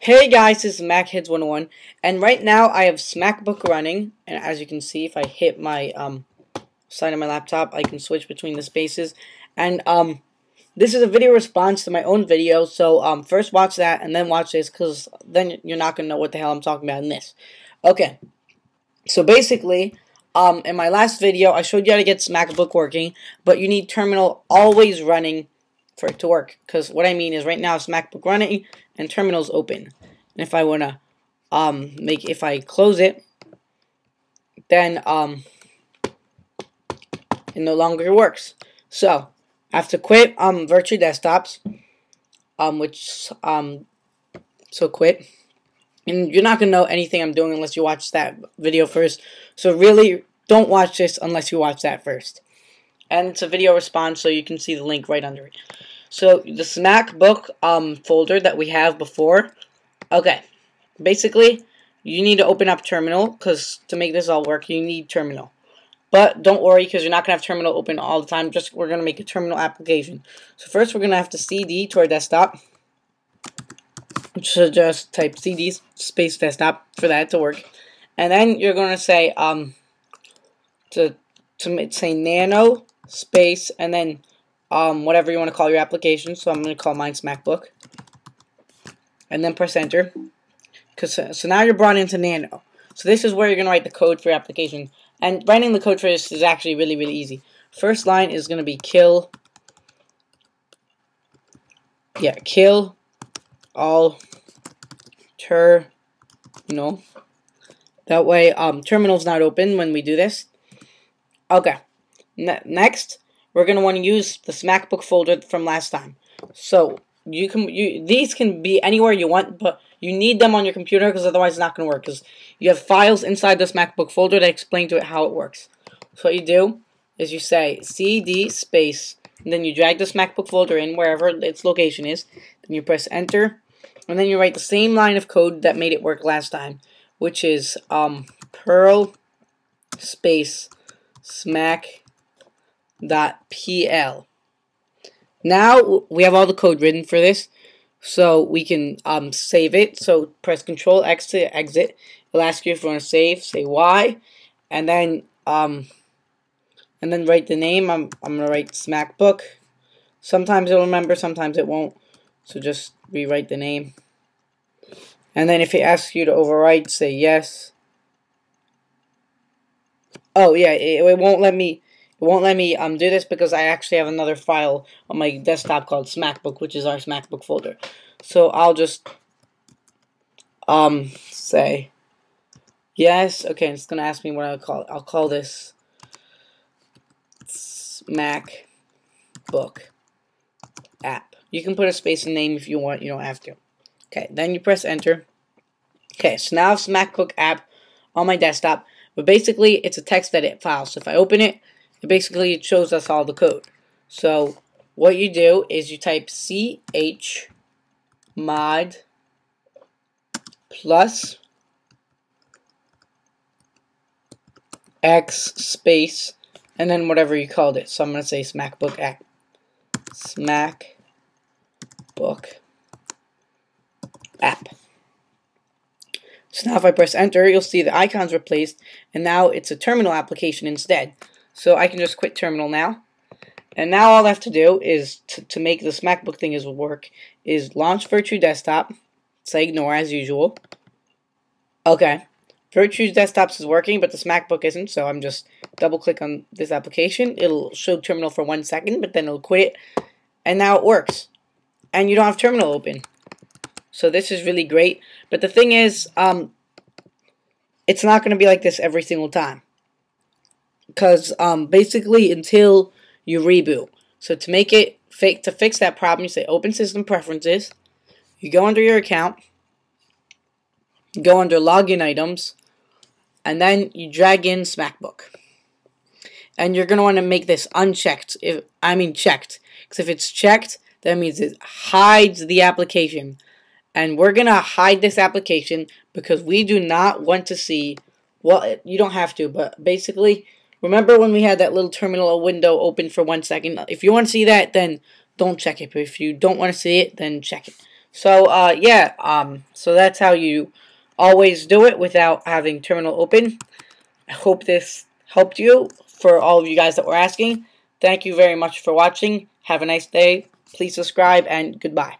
Hey guys, this is MacHeads101, and right now I have SmackBook running, and as you can see, if I hit my um, side of my laptop, I can switch between the spaces, and um, this is a video response to my own video, so um, first watch that, and then watch this, because then you're not going to know what the hell I'm talking about in this. Okay, so basically, um, in my last video, I showed you how to get SmackBook working, but you need Terminal always running for it to work. Because what I mean is right now it's SmackBook running and terminal's open. And if I want to um, make, if I close it, then um, it no longer works. So, I have to quit um, Virtual Desktops, um, which, um, so quit. And you're not going to know anything I'm doing unless you watch that video first. So really, don't watch this unless you watch that first. And it's a video response, so you can see the link right under it. So the SmackBook um, folder that we have before, okay, basically you need to open up Terminal because to make this all work you need Terminal. But don't worry because you're not going to have Terminal open all the time, just we're going to make a Terminal application. So first we're going to have to CD to our desktop. So just type CD space desktop for that to work. And then you're going to say, um, to, to say nano space and then um, whatever you want to call your application. So I'm going to call mine SmackBook. And then press enter. Cause, uh, so now you're brought into Nano. So this is where you're going to write the code for your application. And writing the code for this is actually really, really easy. First line is going to be kill. Yeah, kill all ter terminal. That way, um, terminal's not open when we do this. Okay. Ne next, we're going to want to use the SmackBook folder from last time. So you can you these can be anywhere you want, but you need them on your computer because otherwise it's not going to work. Because you have files inside this SmackBook folder that explain to it how it works. So what you do is you say cd space, and then you drag this MacBook folder in wherever its location is. Then you press enter, and then you write the same line of code that made it work last time, which is um, Perl space smack .pl. Now we have all the code written for this, so we can um, save it. So press Control X to exit. It'll ask you if you want to save. Say Y, and then um, and then write the name. I'm I'm gonna write SmackBook. Sometimes it'll remember, sometimes it won't. So just rewrite the name. And then if it asks you to overwrite, say yes. Oh yeah, it, it won't let me won't let me um, do this because I actually have another file on my desktop called SmackBook, which is our SmackBook folder. So I'll just um, say yes. Okay, it's going to ask me what I'll call it. I'll call this SmackBook app. You can put a space in name if you want. You don't have to. Okay, then you press enter. Okay, so now it's SmackBook app on my desktop. But basically, it's a text edit file. So if I open it basically it shows us all the code. So what you do is you type ch mod plus x space and then whatever you called it. So I'm going to say SmackBook app. SmackBook app. So now if I press enter, you'll see the icons replaced, and now it's a terminal application instead. So I can just quit terminal now. And now all I have to do is, to, to make this SmackBook thing is work, is launch Virtue Desktop. Say ignore as usual. Okay. Virtue Desktops is working, but this SmackBook isn't, so I'm just double click on this application. It'll show terminal for one second, but then it'll quit it. And now it works. And you don't have terminal open. So this is really great. But the thing is, um, it's not going to be like this every single time because um, basically until you reboot. So to make it fake to fix that problem, you say Open System Preferences. You go under your account, go under Login Items, and then you drag in SmackBook. And you're gonna want to make this unchecked. If I mean checked, because if it's checked, that means it hides the application. And we're gonna hide this application because we do not want to see. Well, you don't have to, but basically Remember when we had that little terminal window open for one second? If you want to see that, then don't check it. But if you don't want to see it, then check it. So, uh, yeah, um, so that's how you always do it without having terminal open. I hope this helped you for all of you guys that were asking. Thank you very much for watching. Have a nice day. Please subscribe and goodbye.